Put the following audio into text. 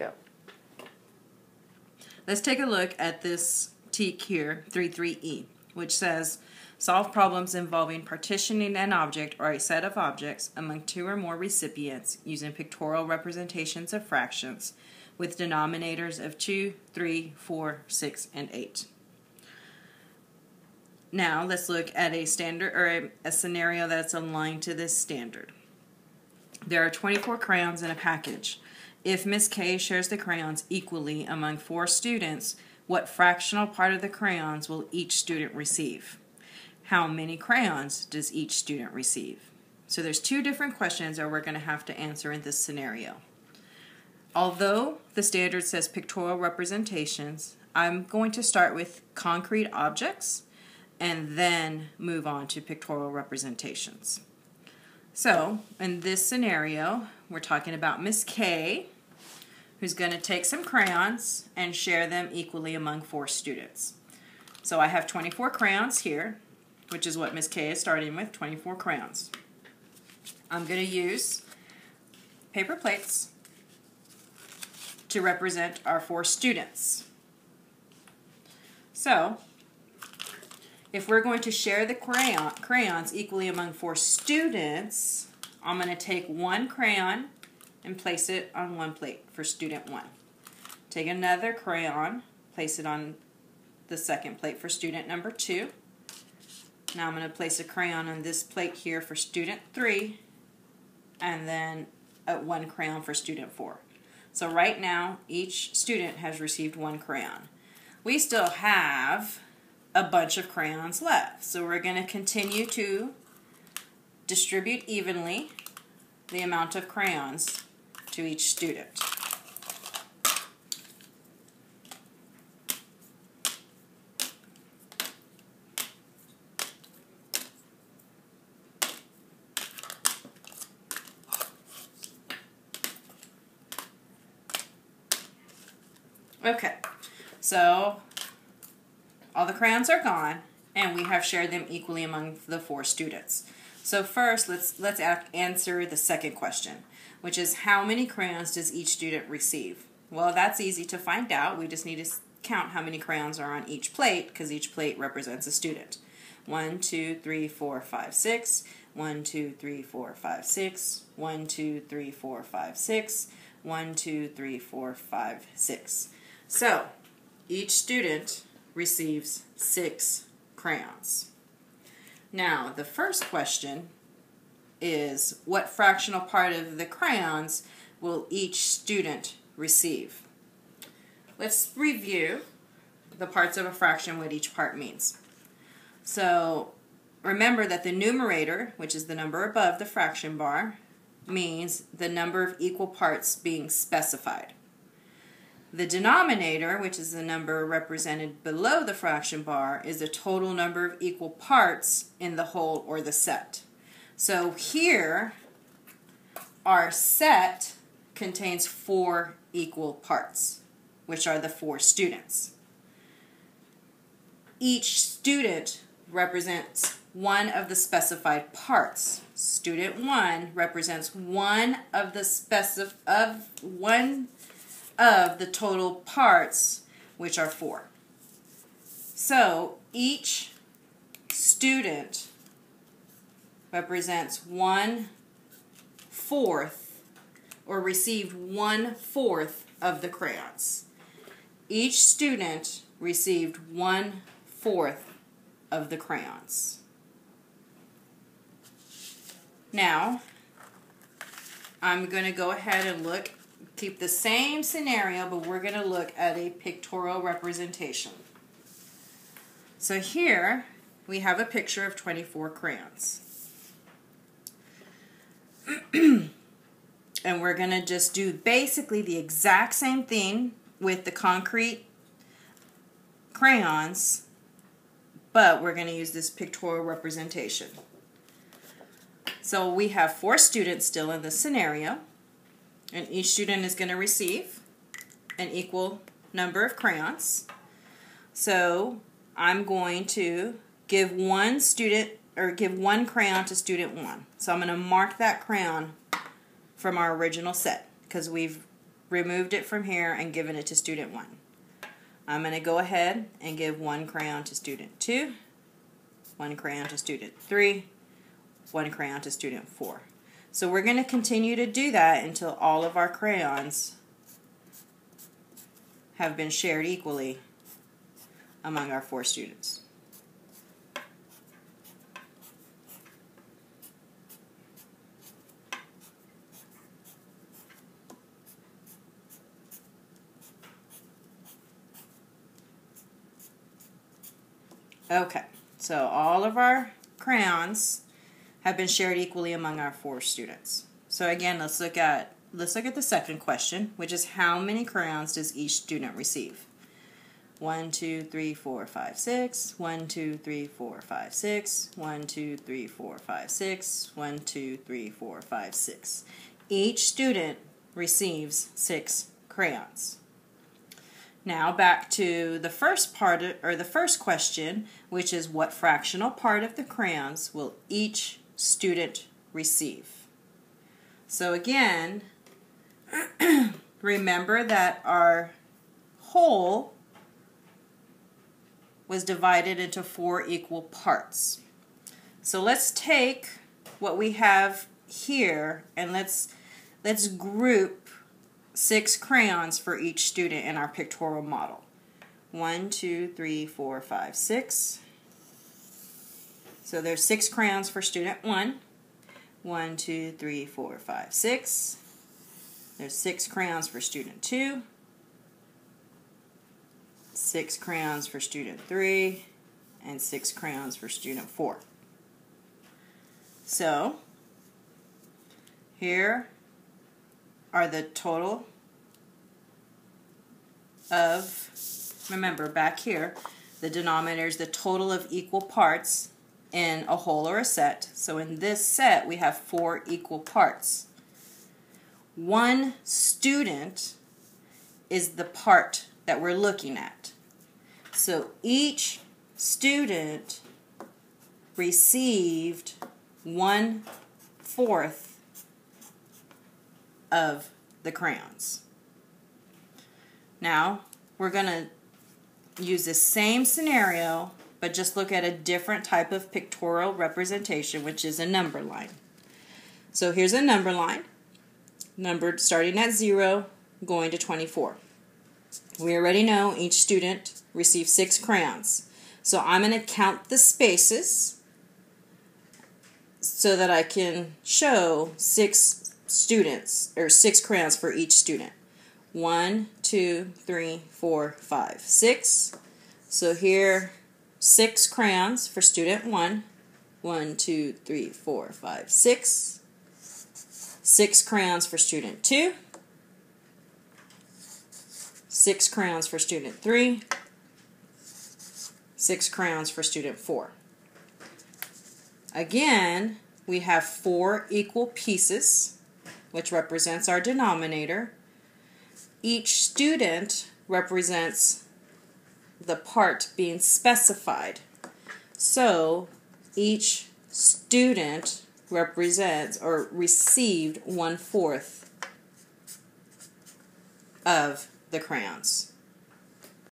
Go. Let's take a look at this TEK here, 33E, which says solve problems involving partitioning an object or a set of objects among two or more recipients using pictorial representations of fractions with denominators of 2, 3, 4, 6, and 8. Now let's look at a standard or a, a scenario that's aligned to this standard. There are 24 crayons in a package. If Miss K shares the crayons equally among four students, what fractional part of the crayons will each student receive? How many crayons does each student receive? So there's two different questions that we're going to have to answer in this scenario. Although the standard says pictorial representations, I'm going to start with concrete objects and then move on to pictorial representations. So, in this scenario, we're talking about Miss K, who's going to take some crayons and share them equally among four students. So I have 24 crayons here, which is what Miss K is starting with, 24 crayons. I'm going to use paper plates to represent our four students. So, if we're going to share the crayon, crayons equally among four students, I'm going to take one crayon and place it on one plate for student one. Take another crayon, place it on the second plate for student number two. Now I'm going to place a crayon on this plate here for student three, and then one crayon for student four. So right now, each student has received one crayon. We still have a bunch of crayons left. So we're going to continue to distribute evenly the amount of crayons to each student. Okay, so all the crayons are gone, and we have shared them equally among the four students. So first, let's, let's answer the second question, which is how many crayons does each student receive? Well, that's easy to find out. We just need to count how many crayons are on each plate, because each plate represents a student. One, two, three, four, five, six. One, two, three, four, five, six. One, two, three, four, five, six. One, two, three, four, five, six. So, each student receives six crayons. Now, the first question is what fractional part of the crayons will each student receive? Let's review the parts of a fraction, what each part means. So remember that the numerator, which is the number above the fraction bar, means the number of equal parts being specified. The denominator, which is the number represented below the fraction bar, is the total number of equal parts in the whole or the set. So here, our set contains four equal parts, which are the four students. Each student represents one of the specified parts. Student 1 represents one of the specif of one of the total parts, which are four. So each student represents one fourth or received one fourth of the crayons. Each student received one fourth of the crayons. Now, I'm going to go ahead and look keep the same scenario, but we're going to look at a pictorial representation. So here we have a picture of 24 crayons. and we're going to just do basically the exact same thing with the concrete crayons, but we're going to use this pictorial representation. So we have four students still in this scenario. And each student is going to receive an equal number of crayons. So I'm going to give one student or give one crayon to student one. So I'm going to mark that crayon from our original set because we've removed it from here and given it to student one. I'm going to go ahead and give one crayon to student two, one crayon to student three, one crayon to student four. So we're going to continue to do that until all of our crayons have been shared equally among our four students. Okay, so all of our crayons have been shared equally among our four students. So again, let's look at let's look at the second question, which is how many crayons does each student receive? One, two, three, four, five, six. One, two, three, four, five, six. One, two, three, four, five, six. One, two, three, four, five, six. Each student receives six crayons. Now back to the first part or the first question, which is what fractional part of the crayons will each student receive? So again, remember that our whole was divided into four equal parts. So let's take what we have here and let's let's group six crayons for each student in our pictorial model. One, two, three, four, five, six. So there's six crayons for student one. One, two, three, four, five, six. There's six crayons for student two. Six crayons for student three. And six crayons for student four. So here are the total of, remember back here, the denominator is the total of equal parts in a whole or a set. So in this set, we have four equal parts. One student is the part that we're looking at. So each student received one fourth of the crayons. Now, we're going to use the same scenario, but just look at a different type of pictorial representation, which is a number line. So here's a number line, numbered starting at 0, going to 24. We already know each student received six crayons. So I'm going to count the spaces so that I can show six students, or six crayons for each student. One, two, three, four, five, six. So here, six crayons for student one. One, two, three, four, five, six. Six crayons for student two. Six crayons for student three. Six crayons for student four. Again, we have four equal pieces, which represents our denominator each student represents the part being specified. So each student represents or received one fourth of the crayons.